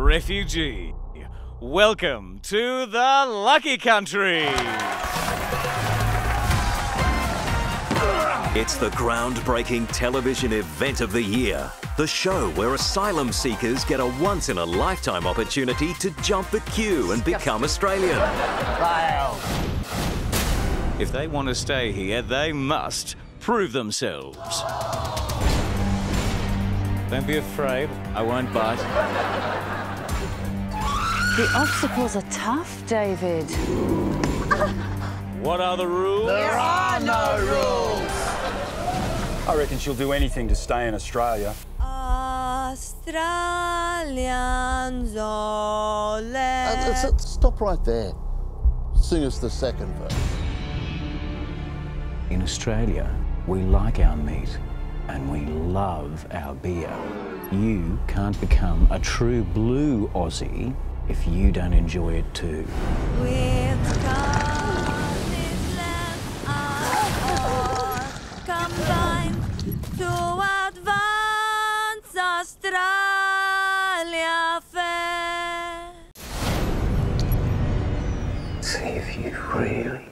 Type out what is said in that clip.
refugee. Welcome to the Lucky Country. It's the groundbreaking television event of the year. The show where asylum seekers get a once in a lifetime opportunity to jump the queue and become Australian. If they want to stay here, they must prove themselves. Don't be afraid, I won't bite. The obstacles are tough, David. What are the rules? There are no rules. I reckon she'll do anything to stay in Australia. Australians all Uh, s- s- stop right there. Sing us the second verse. In Australia, we like our meat and we love our beer. You can't become a true blue Aussie if you don't enjoy it too. With Scottish land and all combined to advance Australia fair. See if you really